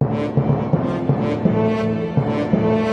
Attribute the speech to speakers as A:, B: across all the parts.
A: Thank you.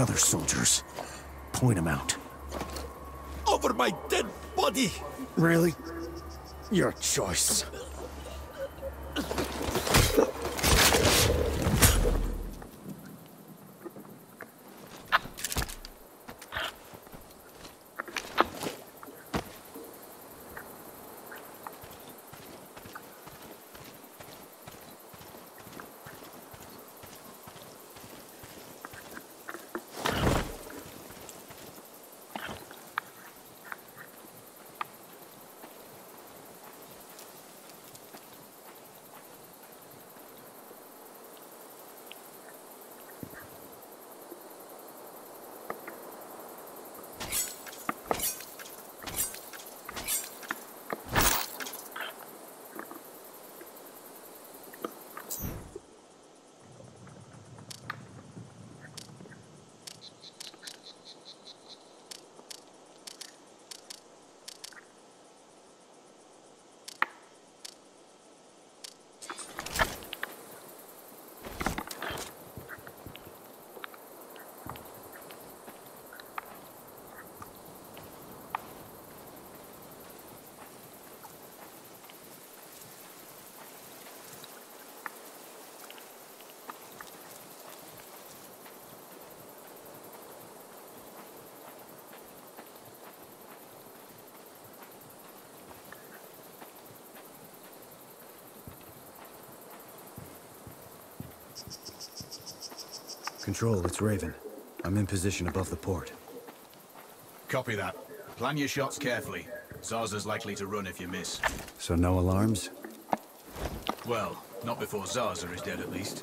A: The other soldiers. Point them out.
B: Over my dead body!
A: Really? Your choice.
C: Control, it's Raven. I'm in position above the port.
D: Copy that. Plan your shots carefully. Zaza's likely to run if you miss.
C: So no alarms?
D: Well, not before Zaza is dead at least.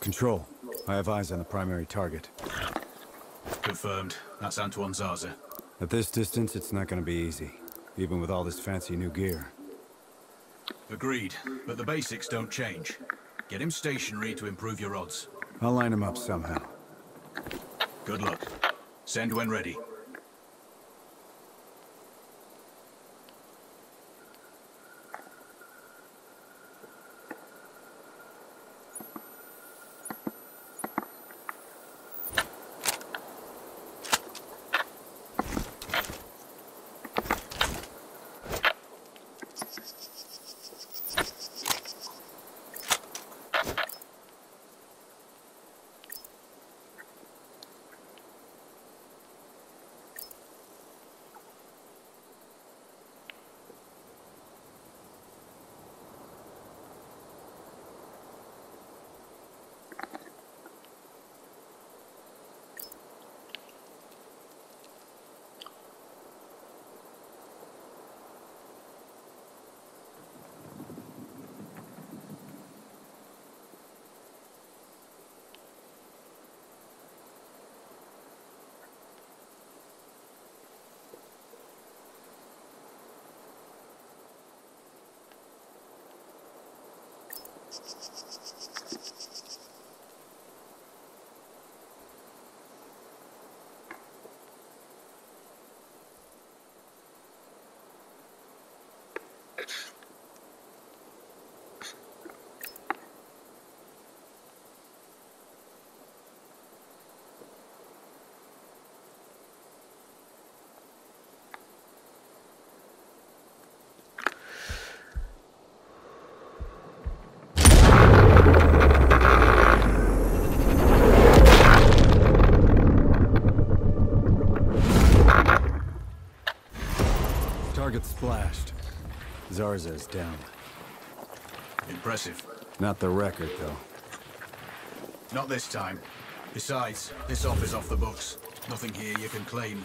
C: Control. I have eyes on the primary target.
D: Confirmed. That's Antoine Zaza.
C: At this distance, it's not gonna be easy. Even with all this fancy new gear.
D: Agreed, but the basics don't change. Get him stationary to improve your odds.
C: I'll line him up somehow.
D: Good luck. Send when ready. 何?
C: Target splashed. Zaza's down.
D: Impressive.
C: Not the record, though.
D: Not this time. Besides, this office is off the books. Nothing here you can claim.